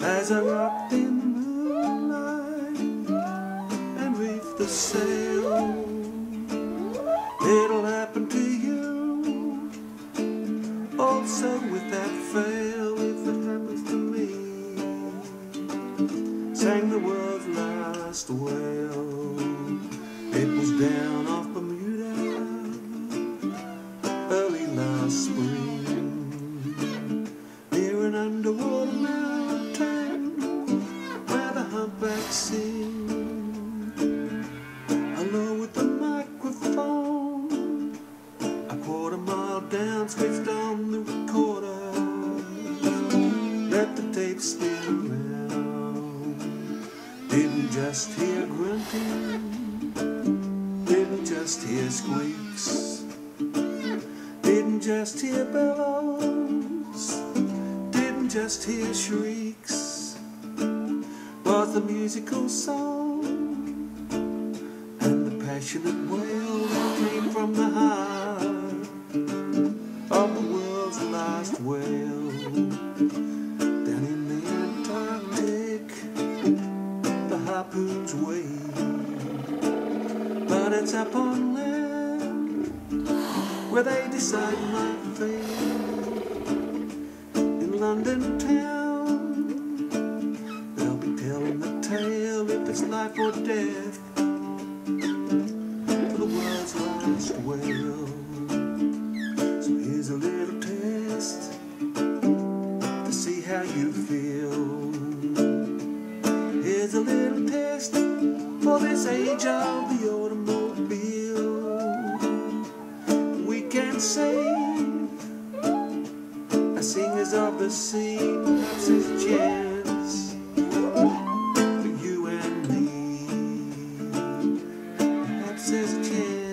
as I rocked in the moonlight and reefed the sail. It'll last whale. It was down off Bermuda early last spring near an underwater mountain where the humpbacks sing. I lowered the microphone a quarter mile down, switched on the recorder, let the tape spin. Didn't just hear grunting, didn't just hear squeaks, didn't just hear bellows. Didn't just hear shrieks. But the musical song and the passionate wail that came from the heart of the world's last whale wave but it's up on land where they decide my fate in London town. They'll be telling the tale if it's life or death for the world's last whale. So here's a little test to see how you feel. Here's a little taste for this age of the automobile. We can say a singers of the sea. Perhaps it's chance for you and me. Perhaps there's a chance.